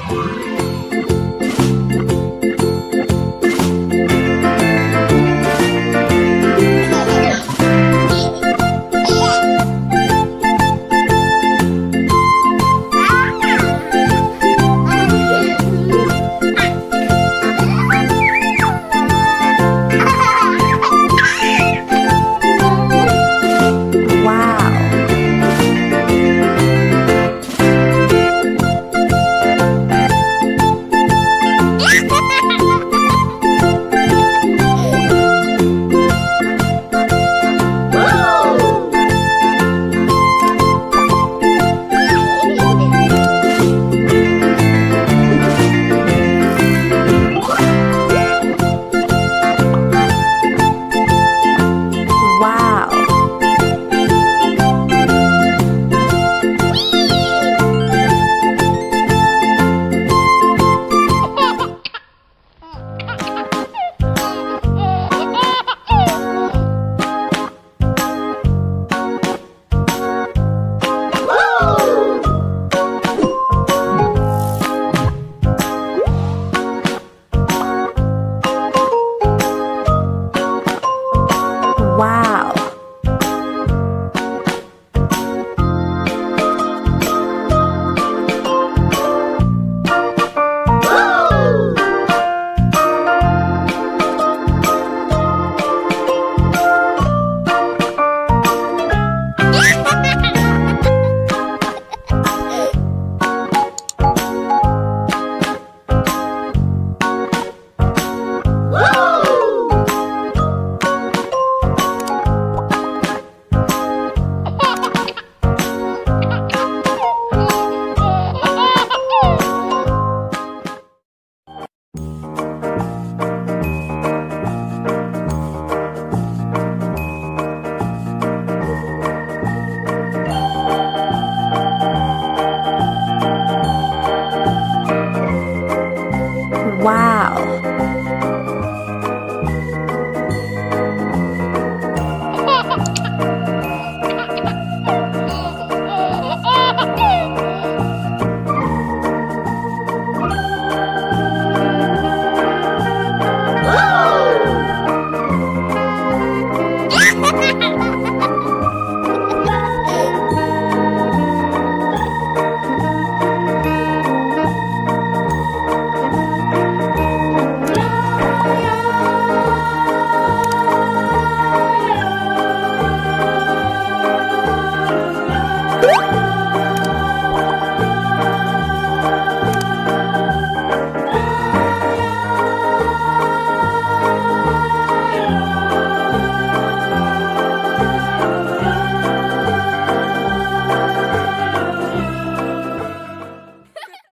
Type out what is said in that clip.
Bye.